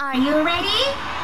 Are you ready?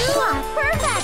You are perfect!